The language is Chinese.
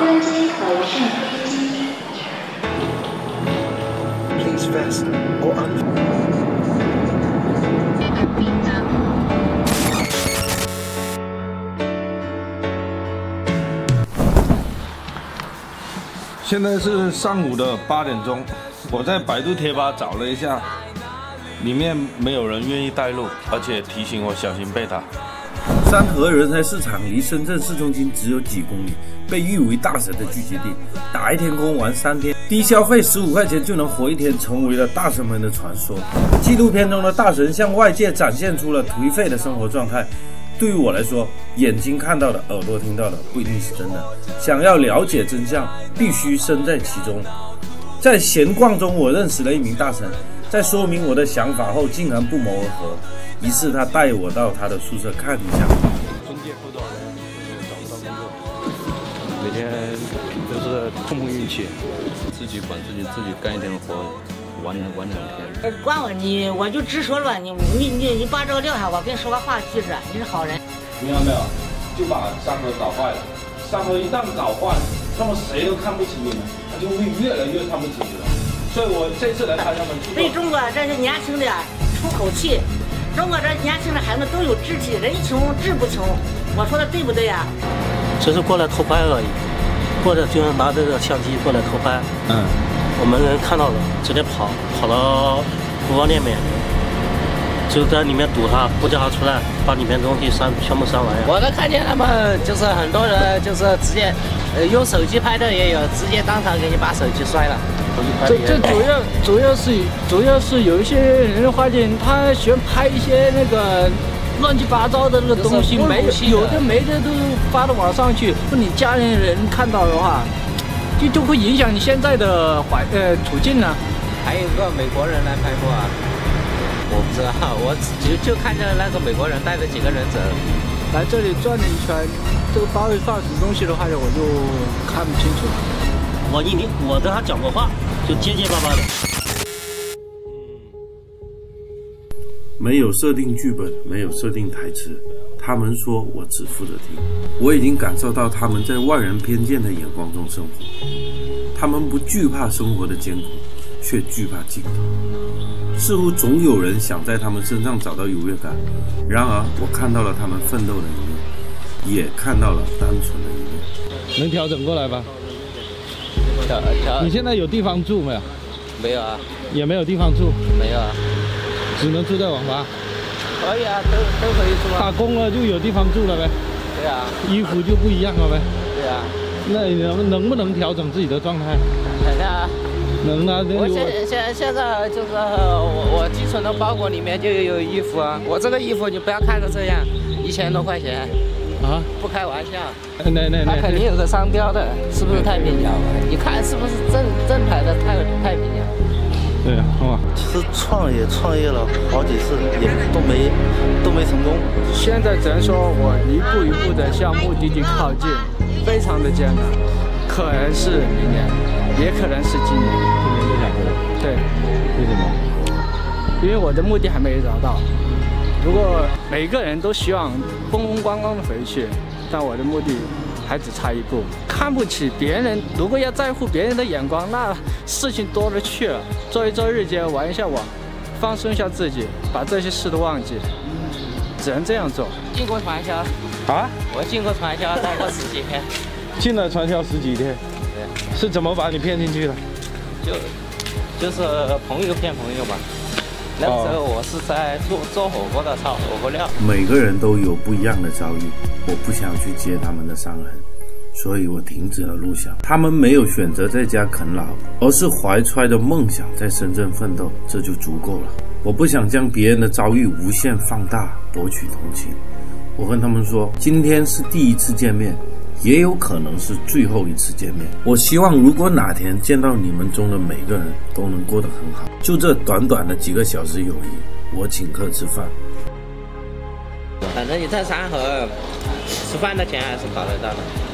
登机口上飞机。Please fasten or unfasten. 现在是上午的八点钟，我在百度贴吧找了一下，里面没有人愿意带路，而且提醒我小心被打。三河人才市场离深圳市中心只有几公里，被誉为大神的聚集地，打一天工玩三天，低消费十五块钱就能活一天，成为了大神们的传说。纪录片中的大神向外界展现出了颓废的生活状态。对于我来说，眼睛看到的、耳朵听到的不一定是真的。想要了解真相，必须身在其中。在闲逛中，我认识了一名大神，在说明我的想法后，竟然不谋而合。于是他带我到他的宿舍看一下。中介不多人，找不到工作，每天都是碰碰运气，自己管自己，自己干一点活，玩两玩两天。呃管我你，我就直说了，你你你你把这个撂下，我跟你说个话记着，你是好人。明白没有？就把山河搞坏了。山河一旦搞坏，那么谁都看不起你们，他就会越来越看不起你们。所以我这次来参加们去为中国这些年轻的出口气，中国这年轻的孩子都有志气，人穷志不穷。我说的对不对呀、只是过来偷拍而已，或者就是拿着这个相机过来偷拍。嗯，我们人看到了，直接跑，跑到服装店面，就在里面堵他，不叫他出来，把里面东西删，全部删完呀。我都看见他们，就是很多人就是直接，呃，用手机拍的也有，直接当场给你把手机摔了。这这主要主要是主要是有一些人发现他喜欢拍一些那个乱七八糟的那个东西，没不入戏的有的没的都发到网上去，不你家里人看到的话，就就会影响你现在的环呃处境呢、还有一个美国人来拍过啊，我不知道，我就就看见那个美国人带着几个人走。来这里转了一圈，这个包里放什么东西的话，我就看不清楚了。我一听我跟他讲过话，就结结巴巴的。没有设定剧本，没有设定台词，他们说我只负责听。我已经感受到他们在外人偏见的眼光中生活，他们不惧怕生活的艰苦，却惧怕镜头。似乎总有人想在他们身上找到优越感，然而我看到了他们奋斗的一面，也看到了单纯的一面。能调整过来吧？调调你现在有地方住没有？没有啊，也没有地方住，没有啊，只能住在网吧。可以啊，都都可以住啊。打工了就有地方住了呗，对啊，衣服就不一样了呗。对啊，那你能能不能调整自己的状态？等下。能我现现现在就是我我寄存的包裹里面就有衣服啊，我这个衣服你不要看着这样，一千多块钱，啊，不开玩笑，那那那肯定有个商标的，是不是太平洋？你看是不是正正牌的太太平洋？对好吧，其实创业创业了好几次，也都没都没成功。现在只能说我一步一步的向目的地靠近，非常的艰难，可能是明年，也可能是今年。今年就想回来，对，为什么？因为我的目的还没找到。如果每个人都希望风风光光的回去，但我的目的还只差一步。看不起别人，如果要在乎别人的眼光，那事情多了去了。做一做日结，玩一下网，放松一下自己，把这些事都忘记，只能这样做。进过传销，啊？我进过传销，待过十几天，进了传销十几天，对，是怎么把你骗进去的？就就是朋友骗朋友嘛。那个时候我是在做做火锅的，炒火锅料。每个人都有不一样的遭遇，我不想去揭他们的伤痕，所以我停止了录像。他们没有选择在家啃老，而是怀揣着梦想在深圳奋斗，这就足够了。我不想将别人的遭遇无限放大，博取同情。我跟他们说，今天是第一次见面，也有可能是最后一次见面。我希望，如果哪天见到你们中的每个人都能过得很好，就这短短的几个小时友谊，我请客吃饭。反正你在三河吃饭的钱还是搞得到的。